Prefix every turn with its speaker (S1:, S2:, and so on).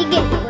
S1: Ligue.